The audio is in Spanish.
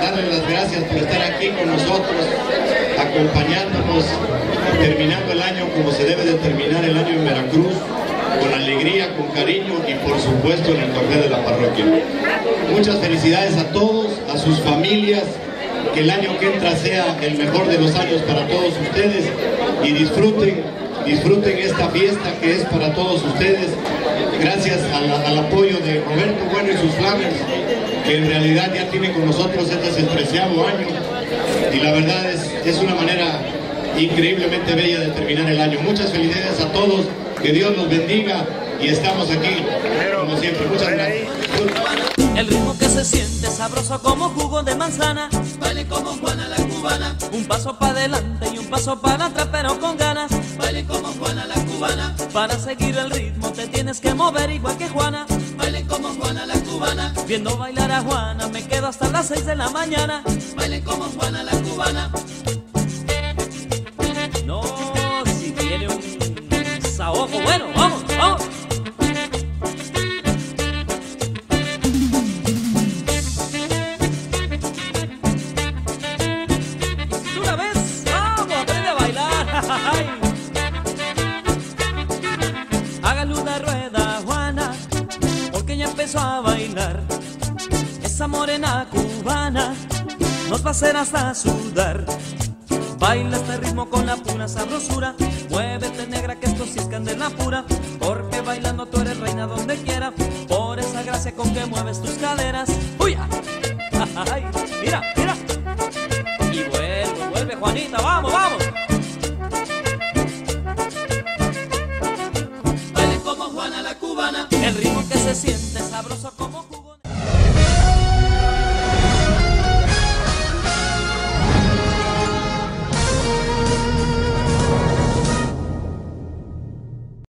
darles las gracias por estar aquí con nosotros, acompañándonos, terminando el año como se debe de terminar el año en Veracruz, con alegría, con cariño y por supuesto en el torneo de la parroquia. Muchas felicidades a todos, a sus familias, que el año que entra sea el mejor de los años para todos ustedes y disfruten, disfruten esta fiesta que es para todos ustedes, gracias al, apoyo de Roberto Bueno y sus flames, que en realidad ya tiene con nosotros este despreciado año y la verdad es, es una manera increíblemente bella de terminar el año. Muchas felicidades a todos, que Dios los bendiga y estamos aquí como siempre. Muchas gracias. El ritmo que se siente sabroso como jugo de manzana. Baile como Juana la cubana. Un paso para adelante y un paso para atrás, pero con ganas. Baile como Juana la cubana. Para seguir el ritmo te tienes que mover igual que Juana. Como Juana la cubana. Viendo bailar a Juana me quedo hasta las 6 de la mañana. Baile como Juana la cubana. No, si tiene un saojo bueno, vamos, vamos. Una vez, vamos, aprende a bailar. Hágale una rueda, empezó a bailar. Esa morena cubana nos va a hacer hasta sudar. Baila este ritmo con la pura sabrosura. Muévete negra que esto sí es candela pura. Porque bailando tú eres reina donde quiera. Por esa gracia con que mueves tus caderas. Ay, mira, mira. Y vuelve, vuelve Juanita, vamos, que se siente sabroso como